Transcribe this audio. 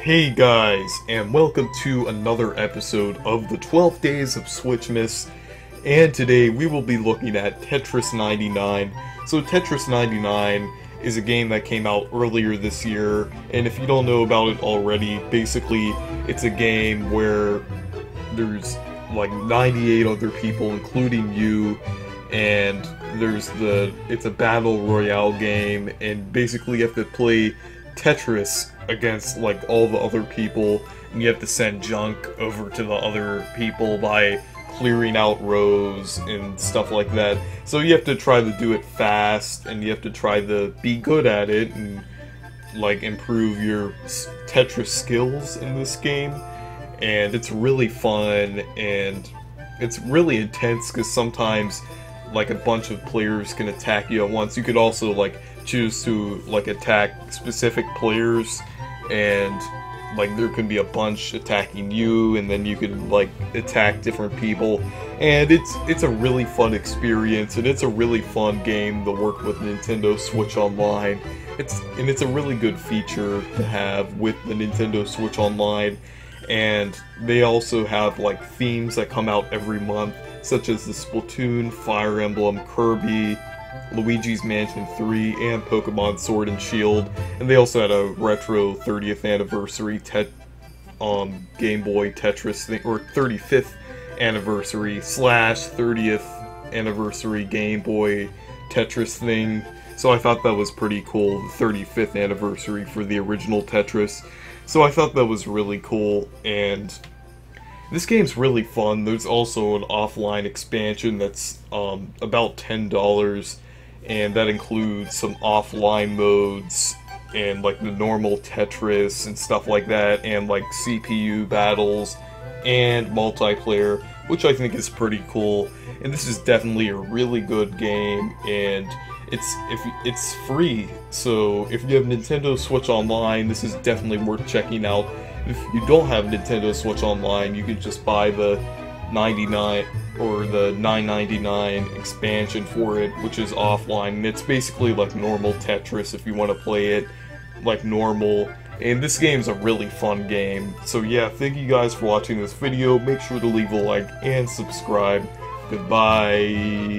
Hey guys, and welcome to another episode of the 12 Days of Switchmas. And today we will be looking at Tetris 99. So Tetris 99 is a game that came out earlier this year, and if you don't know about it already, basically it's a game where there's like 98 other people, including you, and there's the it's a battle royale game, and basically you have to play Tetris against like all the other people, and you have to send junk over to the other people by clearing out rows and stuff like that. So you have to try to do it fast, and you have to try to be good at it and like improve your Tetris skills in this game. And it's really fun and it's really intense because sometimes like a bunch of players can attack you at once. You could also like choose to like attack specific players and like there can be a bunch attacking you and then you can like attack different people and it's it's a really fun experience and it's a really fun game to work with Nintendo Switch Online. It's and it's a really good feature to have with the Nintendo Switch Online and they also have like themes that come out every month such as the Splatoon, Fire Emblem, Kirby, Luigi's Mansion 3, and Pokemon Sword and Shield. And they also had a retro 30th anniversary tet um, Game Boy Tetris thing, or 35th anniversary slash 30th anniversary Game Boy Tetris thing. So I thought that was pretty cool, the 35th anniversary for the original Tetris. So I thought that was really cool, and this game's really fun. There's also an offline expansion that's um, about $10, and that includes some offline modes and like the normal Tetris and stuff like that, and like CPU battles and multiplayer, which I think is pretty cool. And this is definitely a really good game, and it's if it's free. So if you have Nintendo Switch Online, this is definitely worth checking out. If you don't have Nintendo Switch Online, you can just buy the 99 or the 9.99 expansion for it, which is offline. And it's basically like normal Tetris if you want to play it like normal. And this game's a really fun game. So yeah, thank you guys for watching this video. Make sure to leave a like and subscribe. Goodbye.